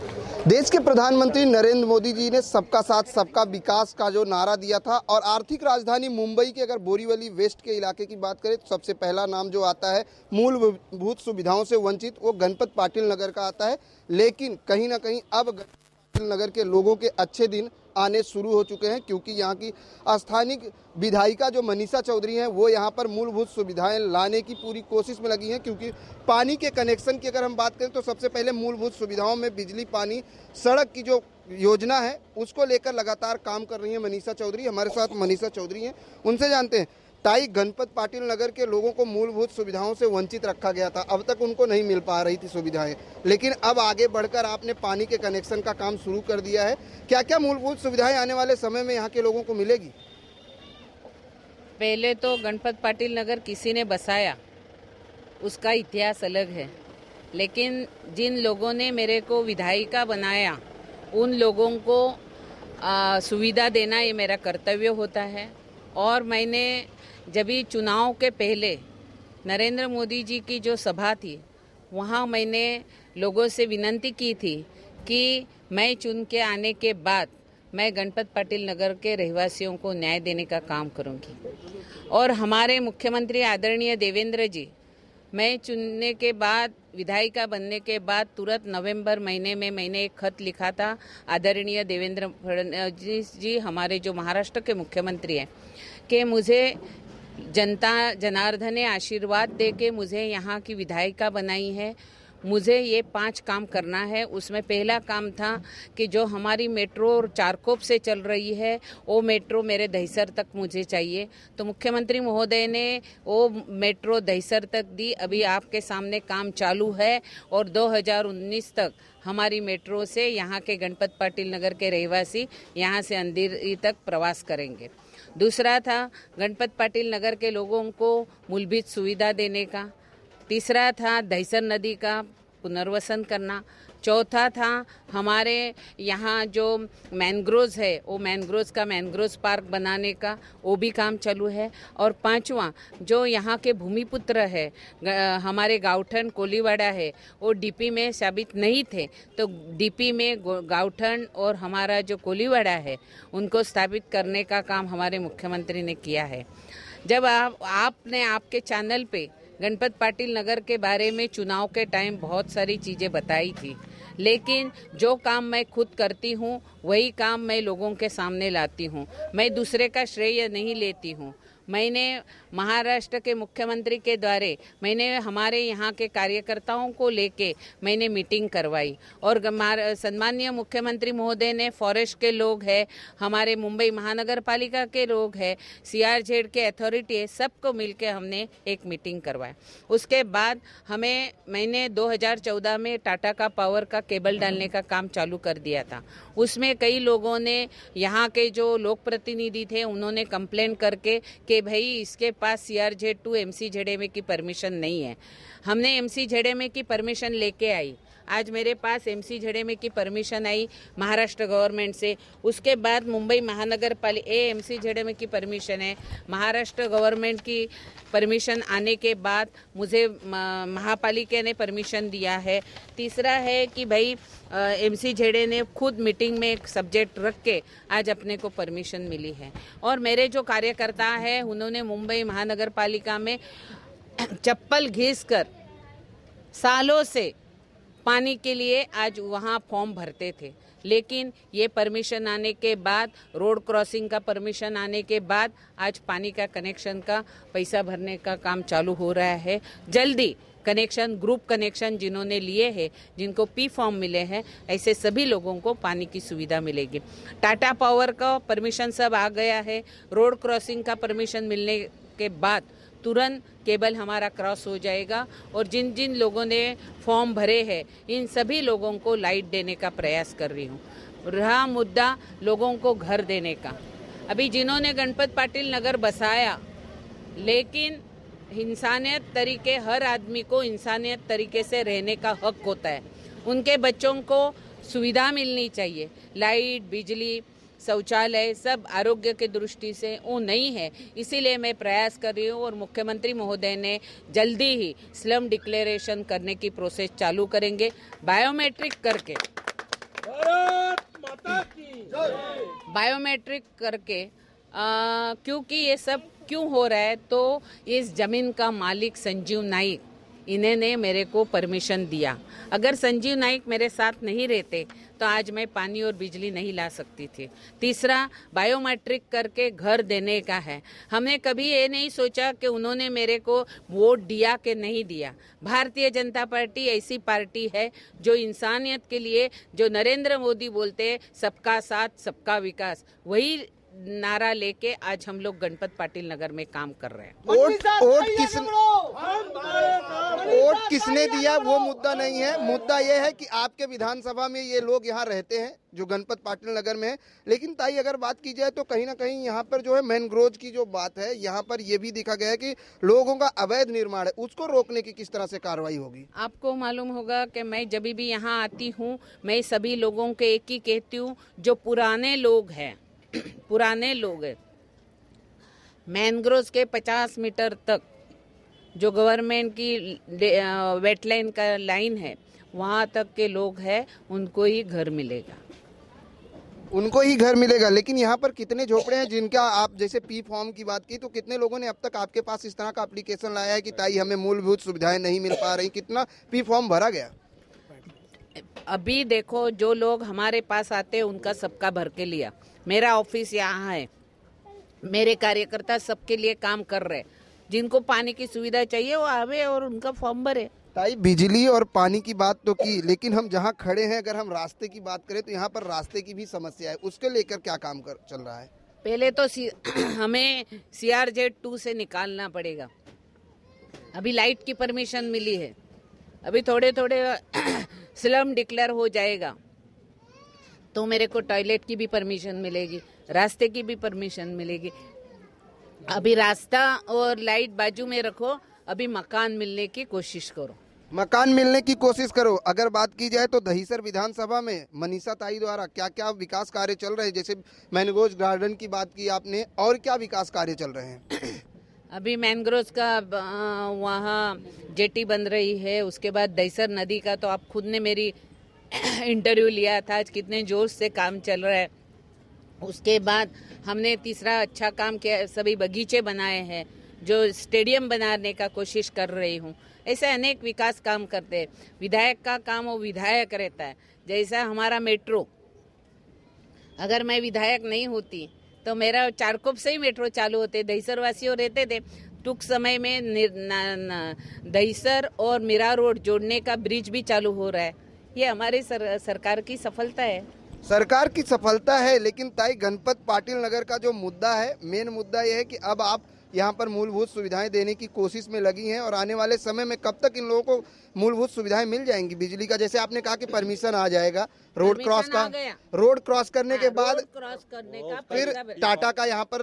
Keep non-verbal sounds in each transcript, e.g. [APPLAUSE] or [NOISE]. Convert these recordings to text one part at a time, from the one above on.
देश के प्रधानमंत्री नरेंद्र मोदी जी ने सबका साथ, सबका विकास का जो नारा दिया था और आर्थिक राजधानी मुंबई के अगर बोरीवली वेस्ट के इलाके की बात करें तो सबसे पहला नाम जो आता है, मूलभूत सुविधाओं से वंचित, वो गणपत पाटिल नगर का आता है। लेकिन कहीं ना कहीं अब गणपत पाटिल नगर के लोगों के अच्छे दिन आने शुरू हो चुके हैं, क्योंकि यहाँ की स्थानीय विधायिका जो मनीषा चौधरी हैं, वो यहाँ पर मूलभूत सुविधाएँ लाने की पूरी कोशिश में लगी हैं, क्योंकि पानी के कनेक्शन की अगर हम बात करें तो सबसे पहले मूलभूत सुविधाओं में बिजली, पानी, सड़क की जो योजना है, उसको लेकर लगातार काम कर रही हैं मनीषा चौधरी, हमारे साथ मनीषा चौधरी हैं, उनसे जानते हैं। ताई, गणपत पाटिल नगर के लोगों को मूलभूत सुविधाओं से वंचित रखा गया था। अब तक उनको नहीं मिल पा रही थी सुविधाएँ। लेकिन अब आगे बढ़कर आपने पानी के कनेक्शन का काम शुरू कर दिया है। क्या क्या मूलभूत सुविधाएँ आने वाले समय में यहाँ के लोगों को मिलेगी? पहले तो गणपत पाटिल नगर किसी ने बसाया, उसका इतिहास अलग है। लेकिन जिन लोगों ने मेरे को विधायिका बनाया, उन लोगों को सुविधा देना ये मेरा कर्तव्य होता है। और मैंने जब भी चुनाव के पहले नरेंद्र मोदी जी की जो सभा थी, वहाँ मैंने लोगों से विनंती की थी कि मैं चुन के आने के बाद मैं गणपत पाटिल नगर के रहवासियों को न्याय देने का काम करूँगी। और हमारे मुख्यमंत्री आदरणीय देवेंद्र जी, मैं चुनने के बाद, विधायिका बनने के बाद तुरंत नवंबर महीने में मैंने एक खत लिखा था। आदरणीय देवेंद्र फडणवीस जी, हमारे जो महाराष्ट्र के मुख्यमंत्री हैं, कि मुझे जनता जनार्दन ने आशीर्वाद दे के मुझे यहाँ की विधायिका बनाई है। मुझे ये पाँच काम करना है। उसमें पहला काम था कि जो हमारी मेट्रो चारकोप से चल रही है, वो मेट्रो मेरे दहीसर तक मुझे चाहिए। तो मुख्यमंत्री महोदय ने वो मेट्रो दहीसर तक दी। अभी आपके सामने काम चालू है और 2019 तक हमारी मेट्रो से यहाँ के गणपत पाटिल नगर के रहवासी यहाँ से अंधेरी तक प्रवास करेंगे। दूसरा था गणपत पाटिल नगर के लोगों को मूलभूत सुविधा देने का। तीसरा था दहसर नदी का पुनर्वसन करना। चौथा था, हमारे यहाँ जो मैनग्रोव्स है, वो मैनग्रोव्स का मैनग्रोव्स पार्क बनाने का, वो भी काम चालू है। और पांचवा, जो यहाँ के भूमिपुत्र है हमारे गाउठन कोलीवाड़ा है, वो डीपी में साबित नहीं थे। तो डीपी में गाउठन और हमारा जो कोलीवाड़ा है, उनको स्थापित करने का काम हमारे मुख्यमंत्री ने किया है। जब आप, आपने आपके चैनल पे गणपत पाटिल नगर के बारे में चुनाव के टाइम बहुत सारी चीज़ें बताई थी। लेकिन जो काम मैं खुद करती हूँ, वही काम मैं लोगों के सामने लाती हूँ। मैं दूसरे का श्रेय नहीं लेती हूँ। मैंने महाराष्ट्र के मुख्यमंत्री के द्वारे, मैंने हमारे यहाँ के कार्यकर्ताओं को लेके मैंने मीटिंग करवाई। और सम्मान्य मुख्यमंत्री महोदय ने, फॉरेस्ट के लोग हैं, हमारे मुंबई महानगर पालिका के लोग हैं, सीआरजेड के अथॉरिटी है, सबको मिलके हमने एक मीटिंग करवाया उसके बाद हमें, मैंने 2014 में टाटा का पावर का केबल डालने का काम चालू कर दिया था। उसमें कई लोगों ने, यहाँ के जो लोक प्रतिनिधि थे, उन्होंने कंप्लेन करके कि भाई, इसके पास C R Z to M C Z M A की परमिशन नहीं है। हमने M C Z M A की परमिशन लेके आई। आज मेरे पास एम सी झड़े की परमिशन आई महाराष्ट्र गवर्नमेंट से। उसके बाद मुंबई महानगर पालिका ए एम सी झड़े की परमिशन है। महाराष्ट्र गवर्नमेंट की परमिशन आने के बाद मुझे महापालिका ने परमिशन दिया है। तीसरा है कि भाई एम सी झेड़े ने खुद मीटिंग में एक सब्जेक्ट रख के आज अपने को परमिशन मिली है। और मेरे जो कार्यकर्ता है, उन्होंने मुंबई महानगर पालिका में चप्पल घिस कर सालों से पानी के लिए आज वहाँ फॉर्म भरते थे। लेकिन ये परमिशन आने के बाद रोड क्रॉसिंग का परमिशन आने के बाद आज पानी का कनेक्शन का, पैसा भरने का काम चालू हो रहा है। जल्दी कनेक्शन ग्रुप कनेक्शन जिन्होंने लिए हैं, जिनको पी फॉर्म मिले हैं, ऐसे सभी लोगों को पानी की सुविधा मिलेगी। टाटा पावर का परमिशन सब आ गया है। रोड क्रॉसिंग का परमिशन मिलने के बाद तुरंत केबल हमारा क्रॉस हो जाएगा और जिन जिन लोगों ने फॉर्म भरे हैं, इन सभी लोगों को लाइट देने का प्रयास कर रही हूँ। रहा मुद्दा लोगों को घर देने का। अभी जिन्होंने गणपत पाटिल नगर बसाया, लेकिन इंसानियत तरीके, हर आदमी को इंसानियत तरीके से रहने का हक होता है। उनके बच्चों को सुविधा मिलनी चाहिए। लाइट, बिजली शौचालय सब आरोग्य के दृष्टि से वो नहीं है। इसीलिए मैं प्रयास कर रही हूँ और मुख्यमंत्री महोदय ने जल्दी ही स्लम डिक्लेरेशन करने की प्रोसेस चालू करेंगे। बायोमेट्रिक करके। बायोमेट्रिक करके आ, क्योंकि ये सब क्यों हो रहा है? तो इस ज़मीन का मालिक संजीव नाइक इन्होंने मेरे को परमिशन दिया। अगर संजीव नाइक मेरे साथ नहीं रहते तो आज मैं पानी और बिजली नहीं ला सकती थी। तीसरा बायोमेट्रिक करके घर देने का है। हमने कभी ये नहीं सोचा कि उन्होंने मेरे को वोट दिया कि नहीं दिया। भारतीय जनता पार्टी ऐसी पार्टी है जो इंसानियत के लिए, जो नरेंद्र मोदी बोलते सबका साथ, सबका विकास। वही नारा लेके आज हम लोग गणपत पाटिल नगर में काम कर रहे हैं। वोट वोट किस वोट किसने दिया? वो मुद्दा नहीं है। मुद्दा ये है कि आपके विधानसभा में ये लोग यहाँ रहते हैं जो गणपत पाटिल नगर में है। लेकिन ताई अगर बात की जाए तो कहीं ना कहीं यहाँ पर जो है मैनग्रोव की जो बात है यहाँ पर ये भी देखा गया है कि लोगों का अवैध निर्माण है। उसको रोकने की किस तरह से कार्रवाई होगी? आपको मालूम होगा कि मैं जब भी यहाँ आती हूँ मैं सभी लोगों के एक ही कहती हूँ जो पुराने लोग हैं पुराने लोग हैं। मैनग्रोव के 50 मीटर तक जो गवर्नमेंट की वेटलैंड का लाइन है वहाँ तक के लोग हैं उनको ही घर मिलेगा। उनको ही घर मिलेगा लेकिन यहाँ पर कितने झोपड़े हैं जिनका आप जैसे पी फॉर्म की बात की तो कितने लोगों ने अब तक आपके पास इस तरह का एप्लीकेशन लाया है कि ताई हमें मूलभूत सुविधाएँ नहीं मिल पा रही कितना पी फॉर्म भरा गया? अभी देखो जो लोग हमारे पास आते हैं उनका सबका भर के लिया। मेरा ऑफ़िस यहाँ है। मेरे कार्यकर्ता सबके लिए काम कर रहे जिनको पानी की सुविधा चाहिए वो आवे और उनका फॉर्म भरे। ताई बिजली और पानी की बात तो की लेकिन हम जहाँ खड़े हैं अगर हम रास्ते की बात करें तो यहाँ पर रास्ते की भी समस्या है। उसके लेकर क्या काम कर चल रहा है? पहले तो सी, [CLEARS THROAT] हमें सी आर जेड टू से निकालना पड़ेगा। अभी लाइट की परमिशन मिली है। अभी थोड़े थोड़े [CLEARS THROAT] स्लम डिक्लेयर हो जाएगा। तो मेरे को टॉयलेट की भी परमिशन मिलेगी रास्ते की भी परमिशन मिलेगी। अभी रास्ता और लाइट बाजू में रखो अभी मकान मिलने की कोशिश करो। मकान मिलने की कोशिश करो। अगर बात की जाए तो दहीसर विधानसभा में मनीषा ताई द्वारा क्या क्या विकास कार्य चल रहे हैं? जैसे मैनगोज गार्डन की बात की आपने और क्या विकास कार्य चल रहे हैं? [COUGHS] अभी मैनग्रोव का वहाँ जेटी बन रही है उसके बाद दहीसर नदी का तो आप खुद ने मेरी [COUGHS] इंटरव्यू लिया था, आज कितने ज़ोर से काम चल रहा है। उसके बाद हमने तीसरा अच्छा काम किया, सभी बगीचे बनाए हैं, जो स्टेडियम बनाने का कोशिश कर रही हूँ। ऐसे अनेक विकास काम करते हैं। विधायक का काम वो विधायक रहता है। जैसा हमारा मेट्रो, अगर मैं विधायक नहीं होती तो मेरा चारकोप से ही मेट्रो चालू होते दहीसर वासियों रहते थे। टूक समय में दहीसर और मीरा रोड जोड़ने का ब्रिज भी चालू हो रहा है। ये हमारी सर, सरकार की सफलता है। सरकार की सफलता है लेकिन ताई गणपत पाटिल नगर का जो मुद्दा है मेन मुद्दा यह है कि अब आप यहाँ पर मूलभूत सुविधाएँ देने की कोशिश में लगी हैं और आने वाले समय में कब तक इन लोगों को मूलभूत सुविधाएँ मिल जाएँगी? बिजली का जैसे आपने कहा कि परमिशन आ जाएगा रोड क्रॉस का रोड क्रॉस करने के हाँ, बाद क्रॉस करने का फिर टाटा का यहाँ पर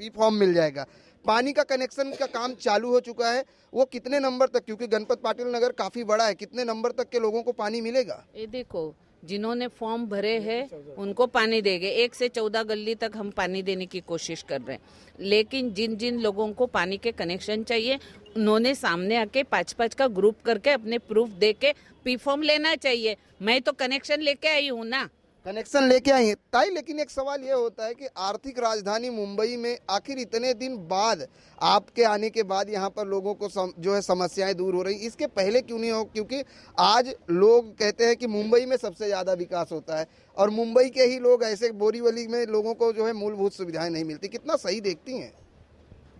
पी फॉर्म मिल जाएगा। पानी का कनेक्शन का काम चालू हो चुका है। वो कितने नंबर तक? क्योंकि गणपत पाटिल नगर काफ़ी बड़ा है। कितने नंबर तक के लोगों को पानी मिलेगा? ये देखो, जिन्होंने फॉर्म भरे हैं, उनको पानी देंगे। एक से चौदह गली तक हम पानी देने की कोशिश कर रहे हैं। लेकिन जिन जिन लोगों को पानी के कनेक्शन चाहिए, उन्होंने सामने आके पाँच पाँच का ग्रुप करके अपने प्रूफ दे के पी फॉर्म लेना चाहिए। मैं तो कनेक्शन लेके आई हूँ ना। कनेक्शन लेके आई हैं। ताई लेकिन एक सवाल ये होता है कि आर्थिक राजधानी मुंबई में आखिर इतने दिन बाद आपके आने के बाद यहाँ पर लोगों को सम, जो है समस्याएँ दूर हो रही इसके पहले क्यों नहीं हो? क्योंकि आज लोग कहते हैं कि मुंबई में सबसे ज़्यादा विकास होता है और मुंबई के ही लोग ऐसे बोरीवली में लोगों को जो है मूलभूत सुविधाएँ नहीं मिलती। कितना सही देखती हैं?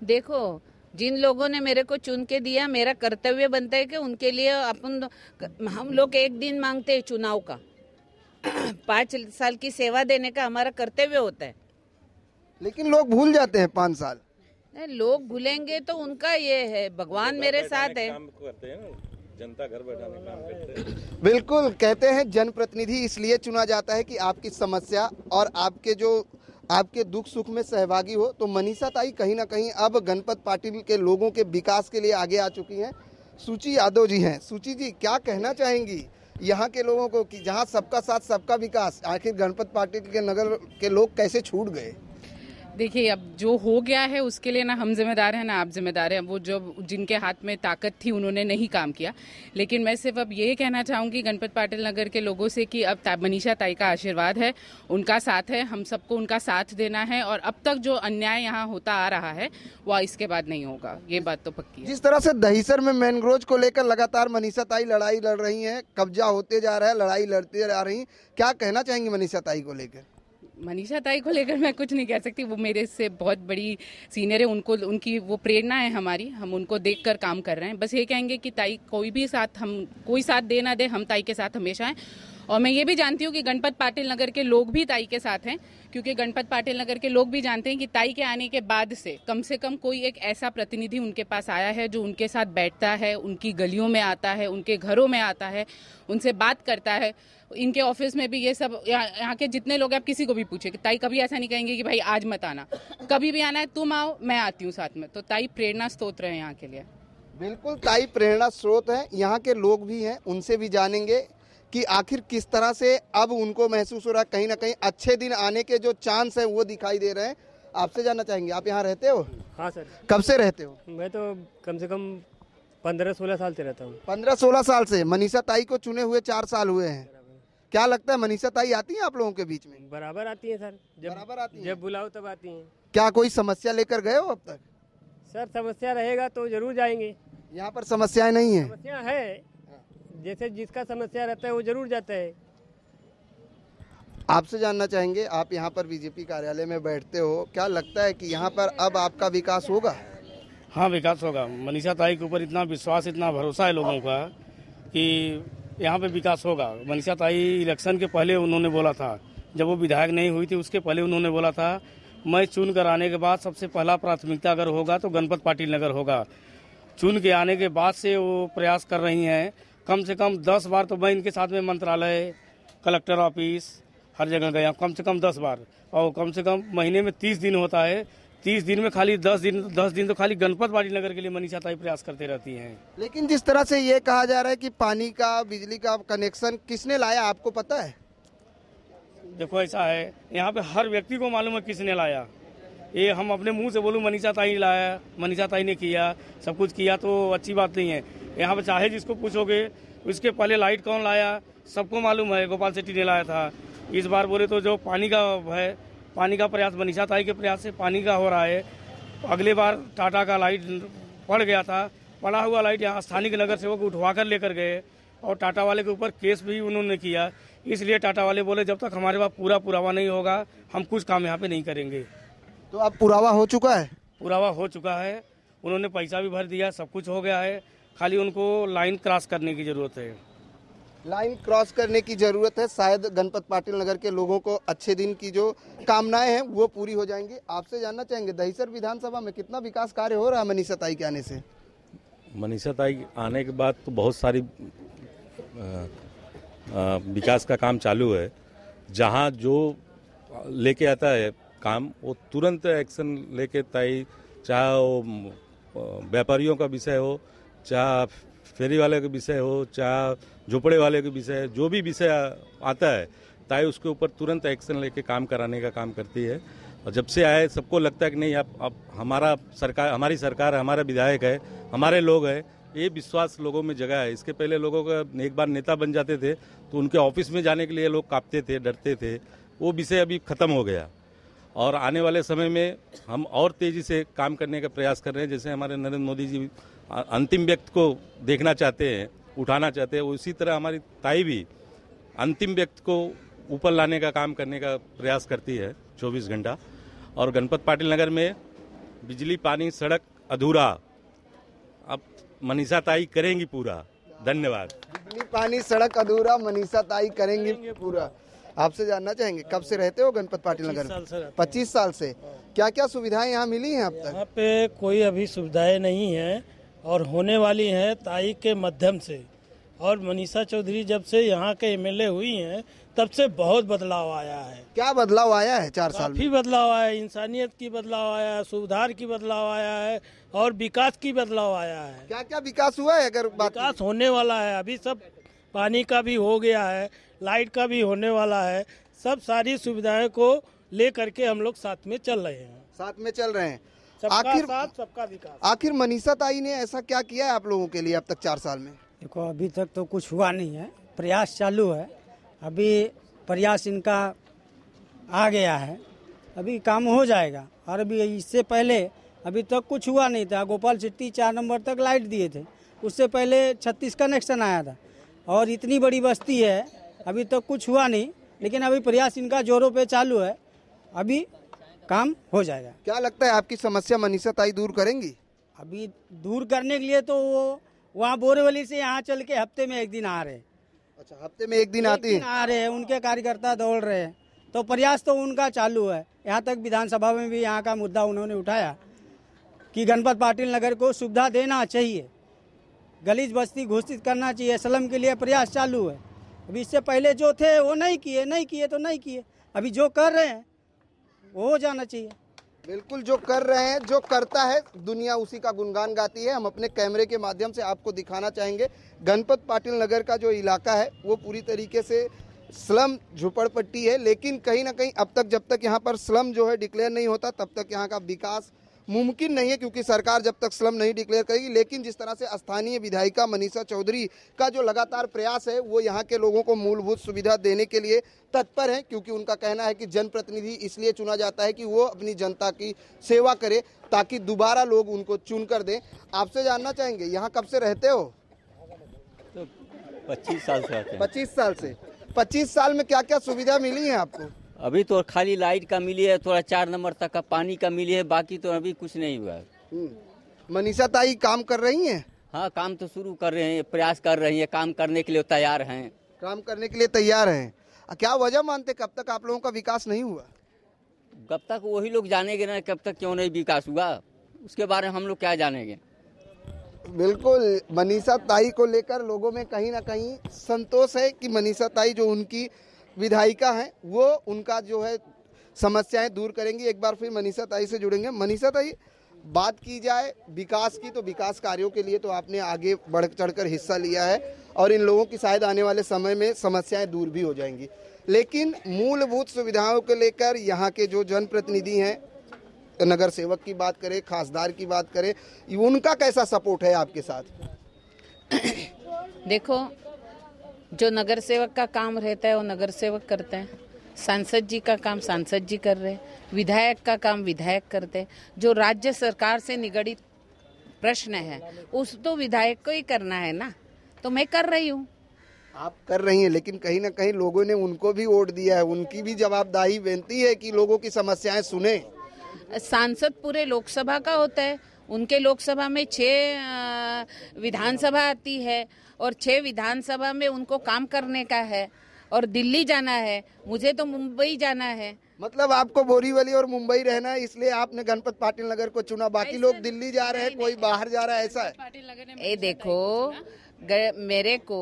देखो जिन लोगों ने मेरे को चुन के दिया मेरा कर्तव्य बनता है कि उनके लिए अपन हम लोग एक दिन मांगते हैं चुनाव का। [CLEARS THROAT] पाँच साल की सेवा देने का हमारा कर्तव्य होता है। लेकिन लोग भूल जाते हैं पाँच साल। नहीं लोग भूलेंगे तो उनका ये है भगवान मेरे साथ है। जनता घर बैठाने काम करते हैं। बिल्कुल कहते हैं जनप्रतिनिधि इसलिए चुना जाता है कि आपकी समस्या और आपके जो आपके दुख सुख में सहभागी हो तो मनीषा ताई कहीं ना कहीं अब गणपत पाटिल के लोगों के विकास के लिए आगे आ चुकी हैं। सूची यादव जी हैं। सूची जी क्या कहना चाहेंगी? यहाँ के लोगों को कि जहाँ सबका साथ, सबका विकास, आखिर गणपत पाटिल के नगर के लोग कैसे छूट गए? देखिए, अब जो हो गया है, उसके लिए ना हम जिम्मेदार हैं, ना आप जिम्मेदार हैं। वो जो जिनके हाथ में ताकत थी, उन्होंने नहीं काम किया। लेकिन मैं सिर्फ़ अब ये कहना चाहूँगी गणपत पाटिल नगर के लोगों से कि अब मनीषा ताई का आशीर्वाद है, उनका साथ है, हम सबको उनका साथ देना है और अब तक जो अन्याय यहाँ होता आ रहा है, वह इसके बाद नहीं होगा। ये बात तो पक्की है। जिस तरह से दहीसर में मैनग्रोव को लेकर लगातार मनीषा ताई लड़ाई लड़ रही है, कब्जा होते जा रहा है, लड़ाई लड़ते जा रही क्या कहना चाहेंगी मनीषा ताई को लेकर? मनीषा ताई को लेकर मैं कुछ नहीं कह सकती। वो मेरे से बहुत बड़ी सीनियर है, उनको, उनकी वो प्रेरणा है हमारी। हम उनको देख कर काम कर रहे हैं। बस ये कहेंगे कि ताई, कोई भी साथ हम, कोई साथ दे ना दे, हम ताई के साथ हमेशा हैं। और मैं ये भी जानती हूँ कि गणपत पाटिल नगर के लोग भी ताई के साथ हैं, क्योंकि गणपत पाटिल नगर के लोग भी जानते हैं कि ताई के आने के बाद से कम से कम कोई एक ऐसा प्रतिनिधि उनके पास आया है जो उनके साथ बैठता है, उनकी गलियों में आता है, उनके घरों में आता है, उनसे बात करता है। इनके ऑफ़िस में भी ये सब, यहाँ के जितने लोग हैं, आप किसी को भी पूछे कि ताई कभी ऐसा नहीं कहेंगे कि भाई आज मत आना। कभी भी आना है, तुम आओ, मैं आती हूँ साथ में। तो ताई प्रेरणा स्त्रोत्र है यहाँ के लिए। बिल्कुल, ताई प्रेरणा स्रोत है। यहाँ के लोग भी हैं, उनसे भी जानेंगे। कि आखिर किस तरह से अब उनको महसूस हो रहा है कहीं ना कहीं अच्छे दिन आने के जो चांस है वो दिखाई दे रहे हैं। आपसे जानना चाहेंगे आप यहाँ रहते हो? हाँ सर। कब से रहते हो? मैं तो कम से कम पंद्रह सोलह साल से रहता हूँ। पंद्रह सोलह साल से? मनीषा ताई को चुने हुए चार साल हुए हैं। क्या लगता है मनीषा ताई आती हैं आप लोगों के बीच में? बराबर आती हैं सर। जब बराबर आती हैं? जब बुलाओ तब आती हैं। क्या कोई समस्या लेकर गए हो अब तक? सर समस्या रहेगा तो ज़रूर जाएँगे। यहाँ पर समस्याएँ नहीं है। समस्या है जैसे जिसका समस्या रहता है वो ज़रूर जाता है। आपसे जानना चाहेंगे आप यहाँ पर बीजेपी कार्यालय में बैठते हो क्या लगता है कि यहाँ पर अब आपका विकास होगा? हाँ विकास होगा। मनीषा ताई के ऊपर इतना विश्वास इतना भरोसा है लोगों का कि यहाँ पे विकास होगा। मनीषा ताई इलेक्शन के पहले उन्होंने बोला था। जब वो विधायक नहीं हुई थी उसके पहले उन्होंने बोला था मैं चुन कर आने के बाद सबसे पहला प्राथमिकता अगर होगा तो गणपत पाटिल नगर होगा। चुन के आने के बाद से वो प्रयास कर रही हैं। कम से कम दस बार तो मैं इनके साथ में मंत्रालय कलेक्टर ऑफ़िस हर जगह गया कम से कम दस बार। और कम से कम महीने में तीस दिन होता है। तीस दिन में खाली दस दिन दस दिन तो खाली गणपत पाटिल नगर के लिए मनीषा ताई प्रयास करते रहती हैं। लेकिन जिस तरह से ये कहा जा रहा है कि पानी का बिजली का कनेक्शन किसने लाया आपको पता है? देखो ऐसा है। यहाँ पे हर व्यक्ति को मालूम है किसने लाया। ये हम अपने मुँह से बोलूँ मनीषा ताई लाया मनीषा ताई ने किया सब कुछ किया तो अच्छी बात नहीं है। यहाँ पर चाहे जिसको पूछोगे उसके पहले लाइट कौन लाया सबको मालूम है गोपाल सेट्टी ने लाया था। इस बार बोले तो जो पानी का है पानी का प्रयास मनीषा ताई के प्रयास से पानी का हो रहा है। अगले बार टाटा का लाइट पड़ गया था पड़ा हुआ लाइट यहाँ स्थानीय नगर सेवक उठवा कर लेकर गए और टाटा वाले के ऊपर केस भी उन्होंने किया। इसलिए टाटा वाले बोले जब तक हमारे पास पूरा पुरावा नहीं होगा हम कुछ काम यहाँ पे नहीं करेंगे। तो अब पुरावा हो चुका है? पुरावा हो चुका है उन्होंने पैसा भी भर दिया सब कुछ हो गया है। खाली उनको लाइन क्रॉस करने की ज़रूरत है। लाइन क्रॉस करने की ज़रूरत है। शायद गणपत पाटिल नगर के लोगों को अच्छे दिन की जो कामनाएँ हैं वो पूरी हो जाएँगी। आपसे जानना चाहेंगे दहीसर विधानसभा में कितना विकास कार्य हो रहा है मनीषा ताई के आने से? मनीषा ताई आने के बाद तो बहुत सारी विकास का काम चालू है। जहाँ जो लेके आता है काम वो तुरंत एक्शन लेके ताई चाहे वो व्यापारियों का विषय हो चाहे, फेरी वाले का विषय हो, चाहे, झोपड़े वाले का विषय, जो भी विषय आता है, ताई उसके ऊपर तुरंत एक्शन लेके काम कराने का काम करती है। और जब से आए, सबको लगता है कि नहीं अब अब हमारा सरकार, हमारी सरकार है, हमारा विधायक है, हमारे लोग हैं, ये विश्वास लोगों में जगह है। इसके पहले लोगों का, एक बार नेता बन जाते थे तो उनके ऑफ़िस में जाने के लिए लोग कांपते थे, डरते थे। वो विषय अभी खत्म हो गया। और आने वाले समय में हम और तेज़ी से काम करने का प्रयास कर रहे हैं, जैसे हमारे नरेंद्र मोदी जी अंतिम व्यक्ति को देखना चाहते हैं उठाना चाहते हैं उसी तरह हमारी ताई भी अंतिम व्यक्ति को ऊपर लाने का काम करने का प्रयास करती है 24 घंटा। और गणपत पाटिल नगर में बिजली पानी सड़क अधूरा। अब मनीषा ताई करेंगी पूरा। धन्यवाद। बिजली पानी सड़क अधूरा मनीषा ताई करेंगी पूरा। आपसे जानना चाहेंगे कब से रहते हो गणपत पाटिल नगर में? पच्चीस साल से। क्या क्या सुविधाएँ यहाँ मिली हैं अब तक? यहाँ पे कोई अभी सुविधाएँ नहीं हैं। और होने वाली हैं ताई के माध्यम से। और मनीषा चौधरी जब से यहाँ के एमएलए हुई हैं तब से बहुत बदलाव आया है। क्या बदलाव आया है चार साल काफ़ी बदलाव आया है इंसानियत की बदलाव आया है सुधार की बदलाव आया है और विकास की बदलाव आया है। क्या क्या विकास हुआ है अगर बात विकास होने वाला है अभी सब पानी का भी हो गया है लाइट का भी होने वाला है सब सारी सुविधाएँ को ले करके हम लोग साथ में चल रहे हैं। साथ में चल रहे हैं। आखिर सबका विकास। आखिर मनीषा ताई ने ऐसा क्या किया है आप लोगों के लिए अब तक चार साल में? देखो अभी तक तो कुछ हुआ नहीं है। प्रयास चालू है। अभी प्रयास इनका आ गया है। अभी काम हो जाएगा। और अभी इससे पहले अभी तक कुछ हुआ नहीं था। गोपाल सिट्टी चार नंबर तक लाइट दिए थे। उससे पहले छत्तीस कनेक्शन आया था। और इतनी बड़ी बस्ती है अभी तक कुछ हुआ नहीं। लेकिन अभी प्रयास इनका जोरों पे चालू है। अभी काम हो जाएगा। क्या लगता है आपकी समस्या मनीषा ताई दूर करेंगी? अभी दूर करने के लिए तो वो वहाँ बोरेवली से यहाँ चल के हफ़्ते में एक दिन आ रहे। हैं अच्छा हफ़्ते में एक दिन आती दिन आ रहे हैं उनके कार्यकर्ता दौड़ रहे हैं। तो प्रयास तो उनका चालू है। यहाँ तक विधानसभा में भी यहाँ का मुद्दा उन्होंने उठाया कि गणपत पाटिल नगर को सुविधा देना चाहिए। गलीज बस्ती घोषित करना चाहिए। स्लम के लिए प्रयास चालू है। अभी इससे पहले जो थे वो नहीं किए नहीं किए तो नहीं किए। अभी जो कर रहे हैं वो हो जाना चाहिए। बिल्कुल, जो कर रहे हैं, जो करता है, दुनिया उसी का गुणगान गाती है। हम अपने कैमरे के माध्यम से आपको दिखाना चाहेंगे। गणपत पाटिल नगर का जो इलाका है, वो पूरी तरीके से स्लम झुपड़पट्टी है, लेकिन कहीं ना कहीं अब तक, जब तक यहाँ पर स्लम जो है, डिक्लेयर नहीं होता, तब तक यहाँ का विकास मुमकिन नहीं है क्योंकि सरकार जब तक स्लम नहीं डिक्लेयर करेगी लेकिन जिस तरह से स्थानीय विधायिका मनीषा चौधरी का जो लगातार प्रयास है वो यहाँ के लोगों को मूलभूत सुविधा देने के लिए तत्पर है क्योंकि उनका कहना है कि जनप्रतिनिधि इसलिए चुना जाता है कि वो अपनी जनता की सेवा करे ताकि दोबारा लोग उनको चुन कर दें। आपसे जानना चाहेंगे यहाँ कब से रहते हो? तो पच्चीस साल से पच्चीस साल से। पच्चीस साल में क्या क्या सुविधा मिली है आपको? अभी तो खाली लाइट का मिली है थोड़ा चार नंबर तक का पानी का मिली है बाकी तो अभी कुछ नहीं हुआ है। हम्म। मनीषा ताई काम कर रही हैं? हाँ काम तो शुरू कर रहे हैं प्रयास कर रही है काम करने के लिए तैयार हैं। काम करने के लिए तैयार हैं। क्या वजह मानते कब तक आप लोगों का विकास नहीं हुआ? कब तक वही लोग जानेंगे ना कब तक क्यों नहीं विकास हुआ? उसके बारे में हम लोग क्या जानेंगे? बिल्कुल मनीषा ताई को लेकर लोगों में कहीं ना कहीं संतोष है कि मनीषा ताई जो उनकी विधायिका हैं, वो उनका जो है समस्याएँ दूर करेंगी। एक बार फिर मनीषा ताई से जुड़ेंगे। मनीषा ताई, बात की जाए विकास की तो विकास कार्यों के लिए तो आपने आगे बढ़ चढ़कर हिस्सा लिया है और इन लोगों की शायद आने वाले समय में समस्याएँ दूर भी हो जाएँगी। लेकिन मूलभूत सुविधाओं को लेकर यहाँ के जो जनप्रतिनिधि हैं, नगर सेवक की बात करें, खासदार की बात करें, उनका कैसा सपोर्ट है आपके साथ? देखो जो नगर सेवक का काम रहता है वो नगर सेवक करते हैं। सांसद जी का काम सांसद जी कर रहे हैं। विधायक का काम विधायक करते हैं। जो राज्य सरकार से निगड़ित प्रश्न है उस तो विधायक को ही करना है ना? तो मैं कर रही हूँ। आप कर रही हैं लेकिन कहीं ना कहीं लोगों ने उनको भी वोट दिया है। उनकी भी जवाबदाही बनती है कि लोगों की समस्याएँ सुने। सांसद पूरे लोकसभा का होता है उनके लोकसभा में छः विधानसभा आती है और छः विधानसभा में उनको काम करने का है और दिल्ली जाना है मुझे तो मुंबई जाना है। मतलब आपको बोरीवली और मुंबई रहना है इसलिए आपने गणपत पाटिल नगर को चुना। बाकी लोग दिल्ली जा रहे हैं कोई बाहर जा रहा है ऐसा है। ए देखो मेरे को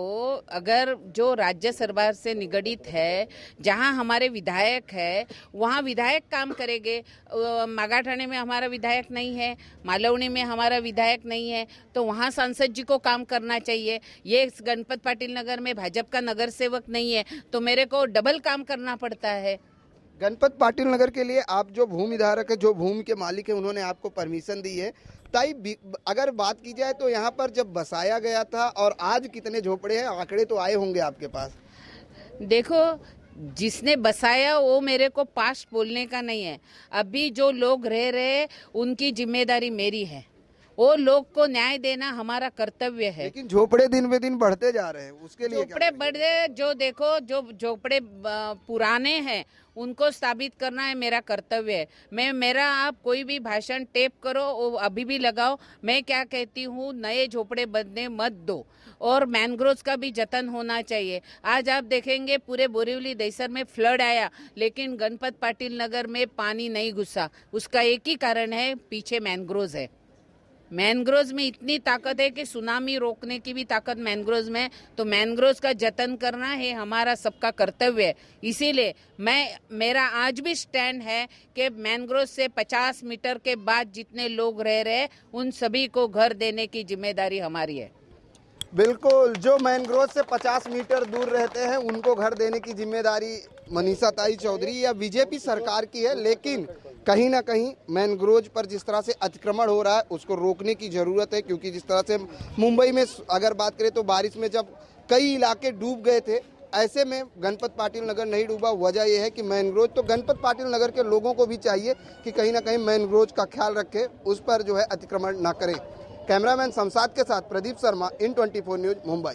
अगर जो राज्य सरकार से निगड़ित है, जहाँ हमारे विधायक है, वहाँ विधायक काम करेंगे। मागाठाणे में हमारा विधायक नहीं है मालवणी में हमारा विधायक नहीं है तो वहाँ सांसद जी को काम करना चाहिए। ये गणपत पाटिल नगर में भाजपा का नगर सेवक नहीं है तो मेरे को डबल काम करना पड़ता है। गणपत पाटिल नगर के लिए आप जो भूमि धारक है, जो भूमि के मालिक है, उन्होंने आपको परमिशन दी है। ताई अगर बात की जाए तो यहाँ पर जब बसाया गया था और आज कितने झोपड़े हैं, आंकड़े तो आए होंगे आपके पास। देखो, जिसने बसाया वो मेरे को पास्ट बोलने का नहीं है। अभी जो लोग रह रहे उनकी ज़िम्मेदारी मेरी है। वो लोग को न्याय देना हमारा कर्तव्य है। लेकिन झोपड़े दिन ब दिन बढ़ते जा रहे हैं उसके लिए झोपड़े बड़े जो देखो जो झोपड़े पुराने हैं उनको साबित करना है मेरा कर्तव्य है। मैं मेरा आप कोई भी भाषण टेप करो वो अभी भी लगाओ मैं क्या कहती हूँ नए झोपड़े बनने मत दो। और मैनग्रोव्स का भी जतन होना चाहिए। आज आप देखेंगे पूरे बोरीवली दहीसर में फ्लड आया लेकिन गणपत पाटिल नगर में पानी नहीं घुसा। उसका एक ही कारण है पीछे मैनग्रोव्स है। मैनग्रोव्स में इतनी ताकत है कि सुनामी रोकने की भी ताकत मैनग्रोव में तो मैनग्रोव का जतन करना है, हमारा सबका कर्तव्य है। इसीलिए मैं, मेरा आज भी स्टैंड है कि मैनग्रोव से 50 मीटर के बाद जितने लोग रह रहे उन सभी को घर देने की ज़िम्मेदारी हमारी है। बिल्कुल, जो मैनग्रोव से 50 मीटर दूर रहते हैं, उनको घर देने की ज़िम्मेदारी मनीषा ताई चौधरी या बीजेपी सरकार की है, लेकिन कहीं ना कहीं मैनग्रोव पर जिस तरह से अतिक्रमण हो रहा है, उसको रोकने की ज़रूरत है, क्योंकि जिस तरह से मुंबई में अगर बात करें तो बारिश में जब कई इलाके डूब गए थे, ऐसे में गणपत पाटिल नगर नहीं डूबा। वजह यह है कि मैनग्रोव तो गणपत पाटिल नगर के लोगों को भी चाहिए कि कहीं ना कहीं मैनग्रोव का ख्याल रखें, उस पर जो है अतिक्रमण ना करें। कैमरामैन शमशाद के साथ Pradeep Sharma in twenty news Mumbai.